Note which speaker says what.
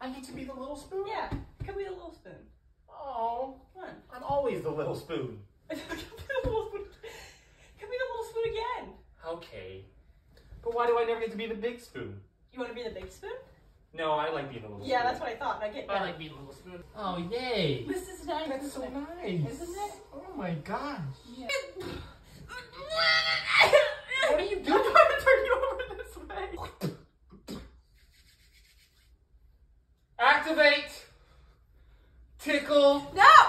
Speaker 1: I get to be the little spoon?
Speaker 2: Yeah, come be the little spoon.
Speaker 1: Oh,
Speaker 2: Come on.
Speaker 1: I'm always the little spoon.
Speaker 2: come be the little spoon. Come be the little spoon again.
Speaker 1: Okay. But why do I never get to be the big spoon?
Speaker 2: You want to be the big spoon?
Speaker 1: No, I like being the little
Speaker 2: Yeah,
Speaker 1: spoon.
Speaker 2: that's what I thought. I get
Speaker 1: I like being the little spoon. Oh, yay.
Speaker 2: This is nice.
Speaker 1: That's so nice.
Speaker 2: Isn't it?
Speaker 1: Oh my gosh.
Speaker 2: Yeah.
Speaker 1: What are you doing?
Speaker 2: I'm trying to turn you over this way.
Speaker 1: Activate. Tickle.
Speaker 2: No!